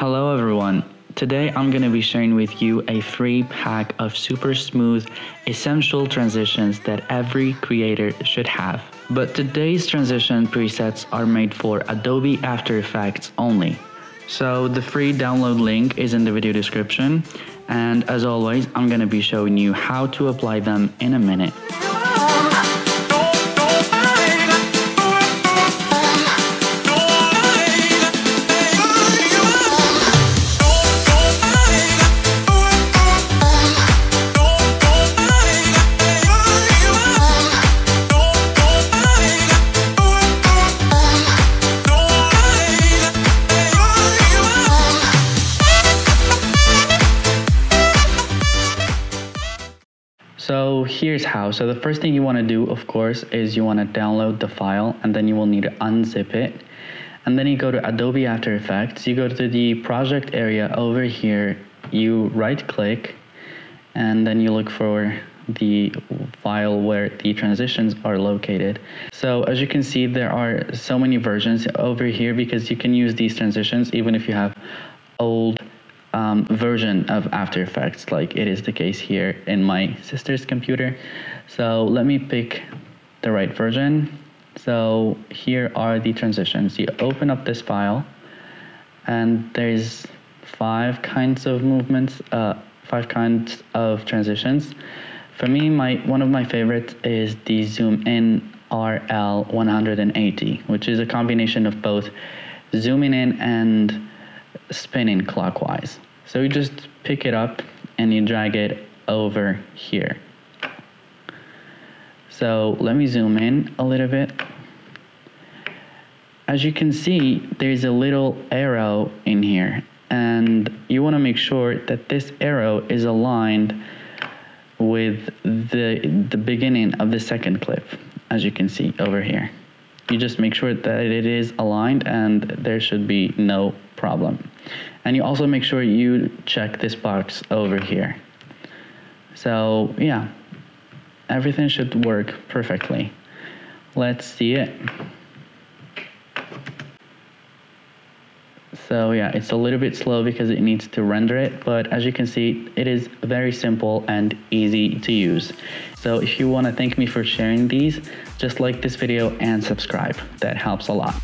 Hello everyone. Today I'm going to be sharing with you a free pack of super smooth, essential transitions that every creator should have. But today's transition presets are made for Adobe After Effects only. So the free download link is in the video description. And as always, I'm going to be showing you how to apply them in a minute. So here's how. So the first thing you want to do, of course, is you want to download the file and then you will need to unzip it. And then you go to Adobe After Effects, you go to the project area over here, you right click, and then you look for the file where the transitions are located. So as you can see, there are so many versions over here because you can use these transitions even if you have old um, version of After Effects, like it is the case here in my sister's computer. So let me pick the right version. So here are the transitions. You open up this file, and there's five kinds of movements, uh, five kinds of transitions. For me, my one of my favorites is the Zoom In RL 180, which is a combination of both zooming in and spinning clockwise. So you just pick it up and you drag it over here. So let me zoom in a little bit. As you can see, there's a little arrow in here and you want to make sure that this arrow is aligned with the, the beginning of the second clip, as you can see over here you just make sure that it is aligned and there should be no problem. And you also make sure you check this box over here. So yeah, everything should work perfectly. Let's see it. So yeah, it's a little bit slow because it needs to render it, but as you can see, it is very simple and easy to use. So if you want to thank me for sharing these, just like this video and subscribe. That helps a lot.